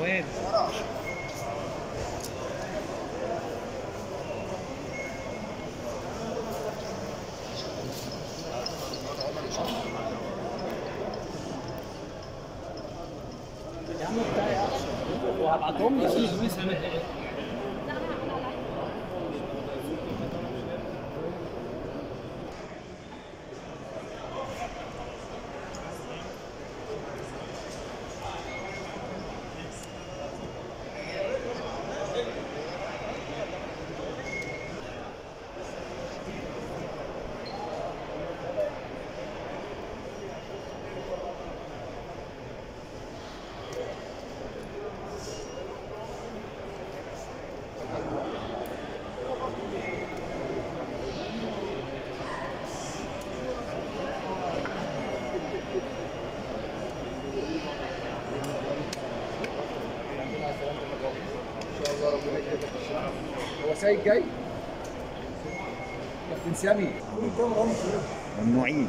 وين؟ يا عم بتاعي وهبعتهم لك سايق جاي. كابتن سامي ممنوعين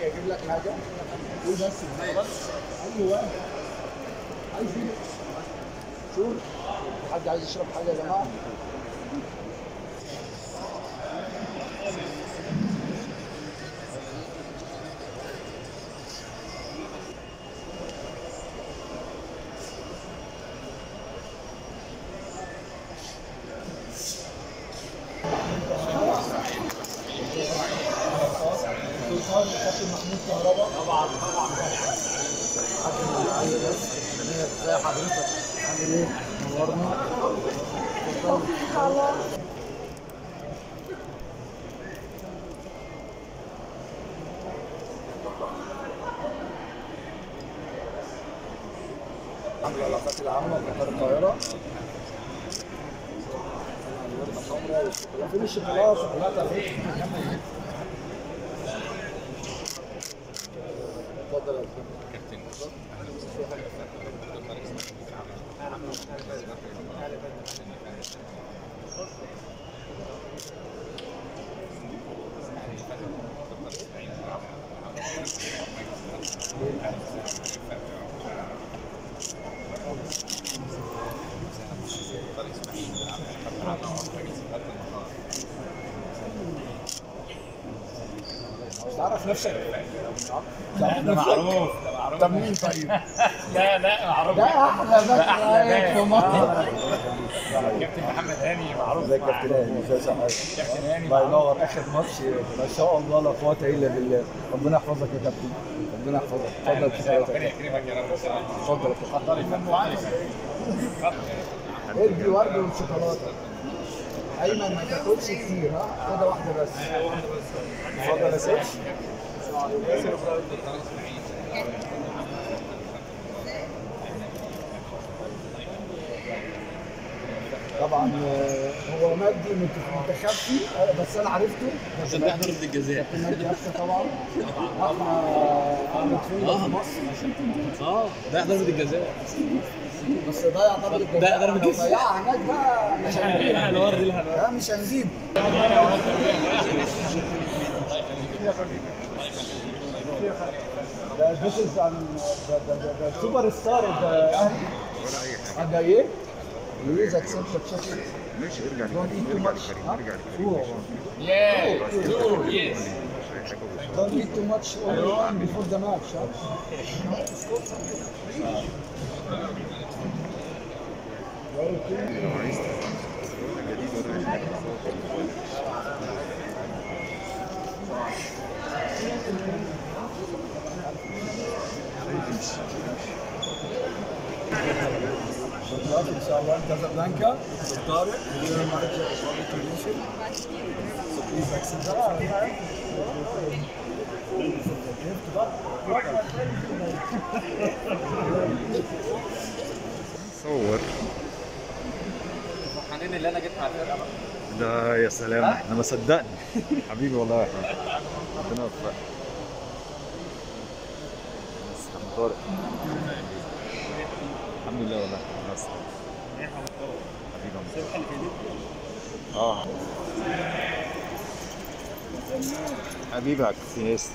سامي أجيب لك حاجة؟ قول بس أيوه عايز إيه شوف حد عايز يشرب حاجة يا جماعة كابتن محمود كهربا طبعا طبعا ازي حضرتك عامل إيه؟ نورنا العلاقات العامة في القاهرة فين الشوكولاتة؟ شوكولاتة فين؟ اتفضل يا فندم. تعرف نفسك تعرف ده معروف طب مين طيب؟ لا لا معروف. ده أحلى باك رايك في. مصر كابتن محمد هاني معروف. ازيك يا مع- كابتن هاني كابتن هاني الله. ينور. آخر ماتش ما شاء الله لا قوة إلا بالله. ربنا يحفظك يا كابتن. ربنا يحفظك. اتفضل ربنا كفايتك يكرمك يا رب. اتفضل اتفضل يا ادي ورد والشوكولاته أيمن ما تاكلش كتير ها؟ خد واحدة بس. اتفضل يا سيدي. طبعا آه، هو مجدي مت- متخفي آه، بس أنا عرفته. عشان تحضر كابتن مجدي قفشه طبعا. إحنا في مصر. آه ده يحضر ضد الجزائر. بس ضيع ضربه الجزاء ضربة لو الجزاء. ضيعها هناك بقى مش هنجيب. مش هنجيب. The, this is um, the, the, the, the superstar of the Ahli. Agaye, he is accepted Don't eat too much. Huh? Yeah, two, two yes. Don't eat too much oil before the match. Huh? Thank you. Cool. شوكولاتة شاء الله كازابلانكا طارق صور. فرحانين اللي أنا جيت مع الفرقة بقى. لا يا سلام. أنا ما صدقني حبيبي والله يا احمد ربنا يوفقك. طارق. الحمد لله والله. بس حبيبي آه. حبيبك. سينيستر